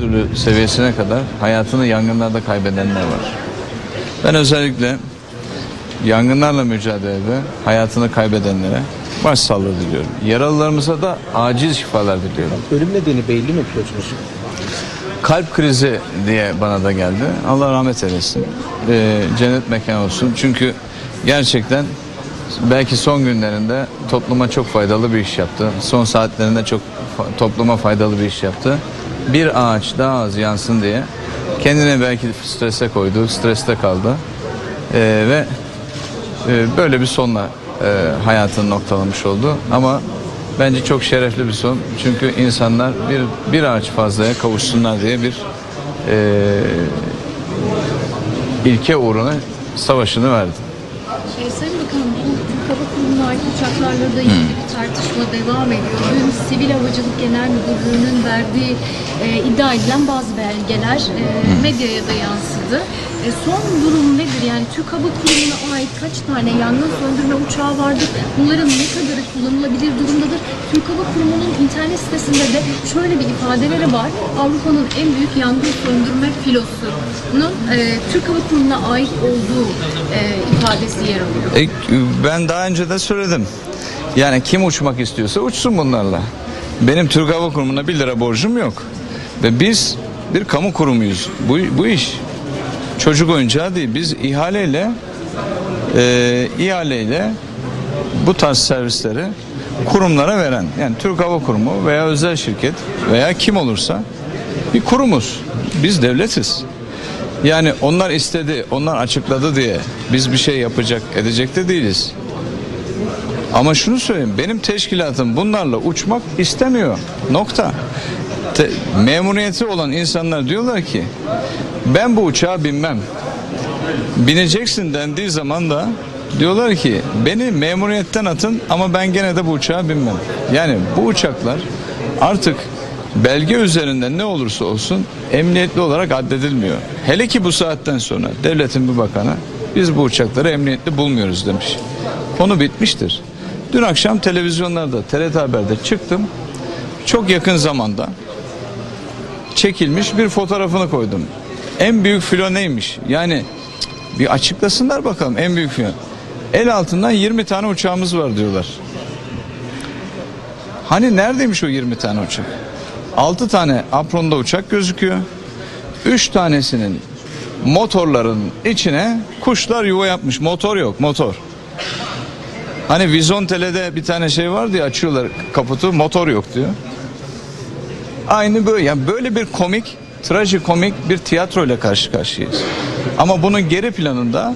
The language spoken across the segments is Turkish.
müdürlüğü seviyesine kadar hayatını yangınlarda kaybedenler var. Ben özellikle yangınlarla mücadelede hayatını kaybedenlere başsağlığı diliyorum. Yaralılarımıza da acil şifalar diliyorum. Ölüm nedeni belli mi pilotunuzun? Kalp krizi diye bana da geldi. Allah rahmet eylesin. Ee, cennet mekanı olsun. Çünkü gerçekten belki son günlerinde topluma çok faydalı bir iş yaptı. Son saatlerinde çok topluma faydalı bir iş yaptı. Bir ağaç daha az yansın diye kendine belki strese koydu, streste kaldı. Ee, ve e, böyle bir sonla e, hayatını noktalamış oldu. Ama bence çok şerefli bir son. Çünkü insanlar bir bir ağaç fazlaya kavuşsunlar diye bir e, ilke uğruna savaşını verdi. Sayın Bakanım, bu Hava Kurumu'na ait uçaklarla da ilgili bir tartışma devam ediyor. Dün Sivil Havacılık Genel Müdürlüğü'nün verdiği e, iddia edilen bazı belgeler e, medyaya da yansıdı. E, son durum nedir? Yani Türk Hava Kurumu'na ait kaç tane yangın söndürme uçağı vardır? Bunların ne kadarı kullanılabilir durumdadır? Türk Hava Kurumu'nun internet sitesinde de şöyle bir ifadeleri var. Avrupa'nın en büyük yangın söndürme filosunun e, Türk Hava Kurumu'na ait olduğu e, ifadesi yer alıyor. E, ben daha önce de söyledim. Yani kim uçmak istiyorsa uçsun bunlarla. Benim Türk Hava Kurumu'na 1 lira borcum yok. Ve biz bir kamu kurumuyuz. Bu, bu iş çocuk oyuncağı değil. Biz ihaleyle e, ihaleyle bu tarz servisleri kurumlara veren yani Türk Hava Kurumu veya özel şirket veya kim olursa bir kurumuz. Biz devletiz. Yani onlar istedi, onlar açıkladı diye biz bir şey yapacak, edecek de değiliz. Ama şunu söyleyeyim, benim teşkilatım bunlarla uçmak istemiyor. Nokta. Te- memuriyeti olan insanlar diyorlar ki ben bu uçağa binmem. Bineceksin dendiği zaman da diyorlar ki beni memuriyetten atın ama ben gene de bu uçağa binmem. Yani bu uçaklar artık belge üzerinde ne olursa olsun emniyetli olarak addedilmiyor. Hele ki bu saatten sonra devletin bir bakanı biz bu uçakları emniyetli bulmuyoruz demiş. Konu bitmiştir. Dün akşam televizyonlarda TRT Haber'de çıktım. Çok yakın zamanda çekilmiş bir fotoğrafını koydum. En büyük filo neymiş? Yani bir açıklasınlar bakalım en büyük filo. El altından 20 tane uçağımız var diyorlar. Hani neredeymiş o 20 tane uçak? 6 tane apronda uçak gözüküyor. 3 tanesinin motorların içine kuşlar yuva yapmış. Motor yok motor. Hani Vizontele'de bir tane şey vardı ya açıyorlar kaputu motor yok diyor. Aynı böyle yani böyle bir komik, trajikomik bir tiyatro ile karşı karşıyayız. Ama bunun geri planında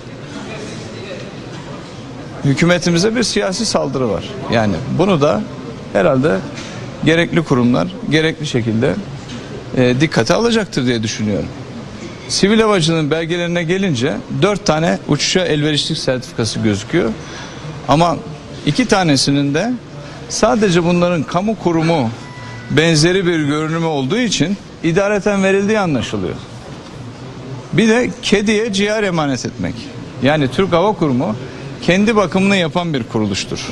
hükümetimize bir siyasi saldırı var. Yani bunu da herhalde gerekli kurumlar gerekli şekilde e, dikkate alacaktır diye düşünüyorum. Sivil havacılığın belgelerine gelince dört tane uçuşa elverişlik sertifikası gözüküyor. Ama iki tanesinin de sadece bunların kamu kurumu benzeri bir görünümü olduğu için idareten verildiği anlaşılıyor. Bir de kediye ciğer emanet etmek. Yani Türk Hava Kurumu kendi bakımını yapan bir kuruluştur.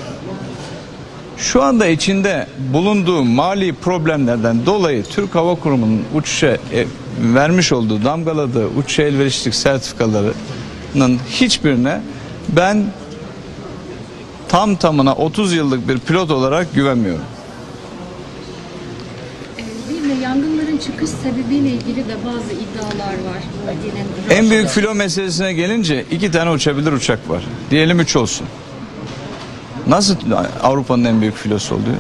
Şu anda içinde bulunduğu mali problemlerden dolayı Türk Hava Kurumu'nun uçuşa e, vermiş olduğu damgaladığı uçuşa elverişlik sertifikalarının hiçbirine ben tam tamına 30 yıllık bir pilot olarak güvenmiyorum. Ee, Bir de yangınların çıkış sebebiyle ilgili de bazı iddialar var. En büyük filo meselesine gelince iki tane uçabilir uçak var. Diyelim üç olsun. Nasıl Avrupa'nın en büyük filosu oluyor?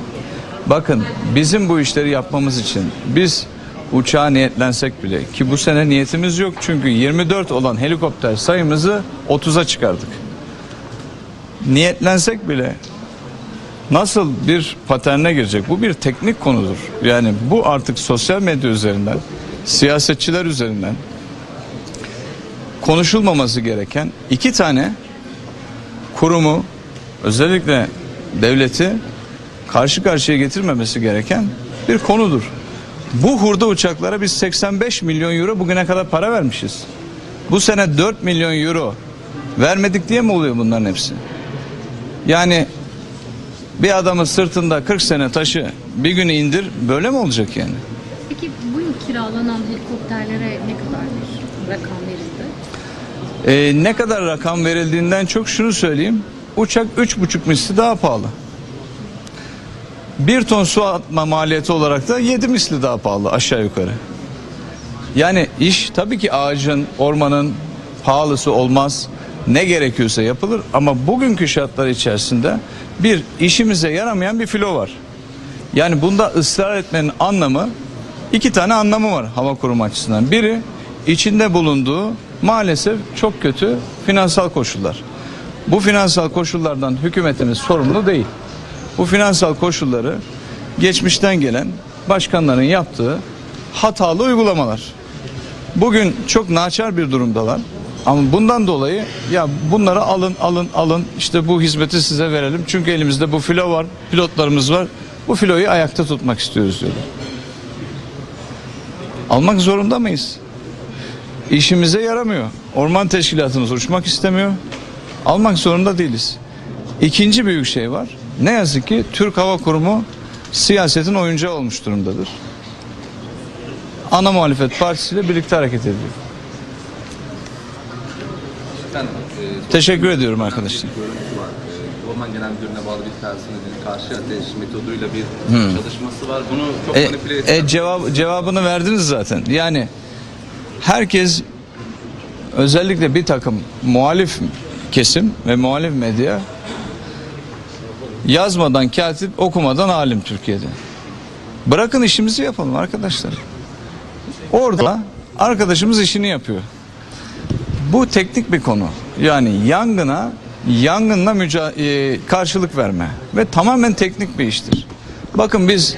Bakın bizim bu işleri yapmamız için biz uçağa niyetlensek bile ki bu sene niyetimiz yok çünkü 24 olan helikopter sayımızı 30'a çıkardık. Niyetlensek bile nasıl bir paterne girecek? Bu bir teknik konudur. Yani bu artık sosyal medya üzerinden, siyasetçiler üzerinden konuşulmaması gereken iki tane kurumu özellikle devleti karşı karşıya getirmemesi gereken bir konudur. Bu hurda uçaklara biz 85 milyon euro bugüne kadar para vermişiz. Bu sene 4 milyon euro vermedik diye mi oluyor bunların hepsi? Yani bir adamın sırtında 40 sene taşı bir gün indir böyle mi olacak yani? Peki bu kiralanan helikopterlere ne kadar bir rakam verildi? Ee, ne kadar rakam verildiğinden çok şunu söyleyeyim. Uçak üç buçuk misli daha pahalı. Bir ton su atma maliyeti olarak da yedi misli daha pahalı aşağı yukarı. Yani iş tabii ki ağacın, ormanın pahalısı olmaz. Ne gerekiyorsa yapılır ama bugünkü şartlar içerisinde bir işimize yaramayan bir filo var. Yani bunda ısrar etmenin anlamı iki tane anlamı var hava kurumu açısından. Biri içinde bulunduğu maalesef çok kötü finansal koşullar. Bu finansal koşullardan hükümetimiz sorumlu değil. Bu finansal koşulları geçmişten gelen başkanların yaptığı hatalı uygulamalar. Bugün çok naçar bir durumdalar. Ama bundan dolayı ya bunları alın alın alın işte bu hizmeti size verelim. Çünkü elimizde bu filo var, pilotlarımız var. Bu filoyu ayakta tutmak istiyoruz diyorlar. Almak zorunda mıyız? İşimize yaramıyor. Orman teşkilatımız uçmak istemiyor. Almak zorunda değiliz. İkinci büyük şey var. Ne yazık ki Türk Hava Kurumu siyasetin oyuncağı olmuş durumdadır. Ana muhalefet partisiyle birlikte hareket ediyor. Efendim, e, Teşekkür ediyorum arkadaşlar. Orman Genel Müdürlüğü'ne bağlı bir personelin karşı ateş metoduyla bir çalışması var. Bunu çok E, manipüle ettiler. e, cevap cevabını verdiniz zaten. Yani herkes özellikle bir takım muhalif kesim ve muhalif medya yazmadan katip okumadan alim Türkiye'de. Bırakın işimizi yapalım arkadaşlar. Orada arkadaşımız işini yapıyor. Bu teknik bir konu. Yani yangına yangınla müca- e, karşılık verme ve tamamen teknik bir iştir. Bakın biz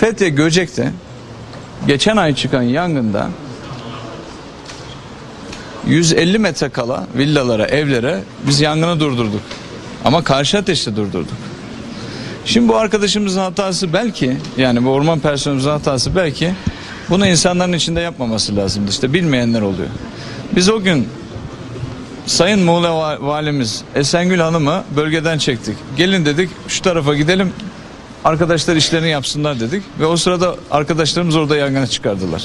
Fethiye Göcek'te geçen ay çıkan yangında 150 metre kala villalara, evlere biz yangını durdurduk. Ama karşı ateşte durdurduk. Şimdi bu arkadaşımızın hatası belki yani bu orman personelimizin hatası belki bunu insanların içinde yapmaması lazımdı. İşte bilmeyenler oluyor. Biz o gün Sayın Muğla Va- Valimiz Esengül Hanım'ı bölgeden çektik. Gelin dedik şu tarafa gidelim arkadaşlar işlerini yapsınlar dedik. Ve o sırada arkadaşlarımız orada yangını çıkardılar.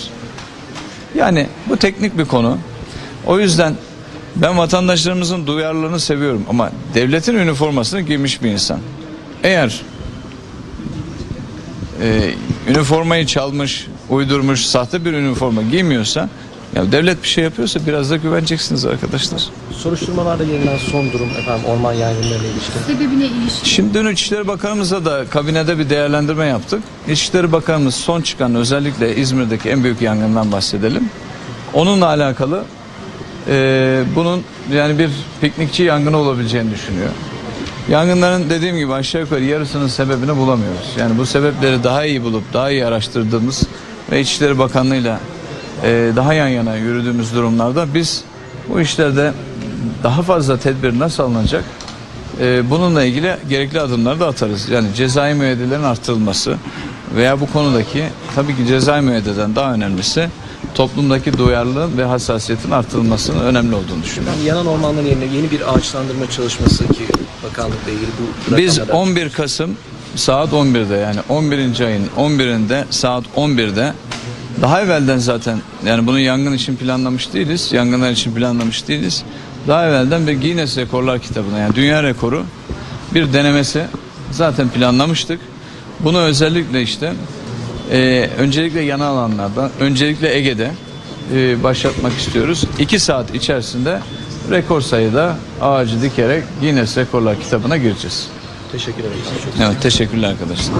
Yani bu teknik bir konu. O yüzden ben vatandaşlarımızın duyarlılığını seviyorum ama devletin üniformasını giymiş bir insan. Eğer e, üniformayı çalmış, uydurmuş, sahte bir üniforma giymiyorsa ya devlet bir şey yapıyorsa biraz da güveneceksiniz arkadaşlar. Soruşturmalarda gelinen son durum efendim orman yangınlarına ilişkin. Sebebine ilişkin Şimdi dün İçişleri Bakanımızla da kabinede bir değerlendirme yaptık. İçişleri Bakanımız son çıkan özellikle İzmir'deki en büyük yangından bahsedelim. Onunla alakalı e, bunun yani bir piknikçi yangını olabileceğini düşünüyor. Yangınların dediğim gibi aşağı yukarı yarısının sebebini bulamıyoruz. Yani bu sebepleri daha iyi bulup daha iyi araştırdığımız ve İçişleri Bakanlığı'yla e, daha yan yana yürüdüğümüz durumlarda biz bu işlerde daha fazla tedbir nasıl alınacak e, bununla ilgili gerekli adımları da atarız. Yani cezai müeyyidelerin artırılması veya bu konudaki tabii ki cezai müeyyideden daha önemlisi toplumdaki duyarlılığın ve hassasiyetin artırılmasının önemli olduğunu düşünüyorum. Yani yanan ormanların yerine yeni bir ağaçlandırma çalışması ki bakanlıkla ilgili bu Biz rakamlara- 11 Kasım saat 11'de yani 11. ayın 11'inde saat 11'de daha evvelden zaten yani bunu yangın için planlamış değiliz. Yangınlar için planlamış değiliz. Daha evvelden bir Guinness Rekorlar kitabına yani dünya rekoru bir denemesi zaten planlamıştık. Bunu özellikle işte e, öncelikle yana alanlarda, öncelikle Ege'de e, başlatmak istiyoruz. 2 saat içerisinde rekor sayıda ağacı dikerek Guinness Rekorlar kitabına gireceğiz. Teşekkür ederim. Çok Evet teşekkürler arkadaşlar.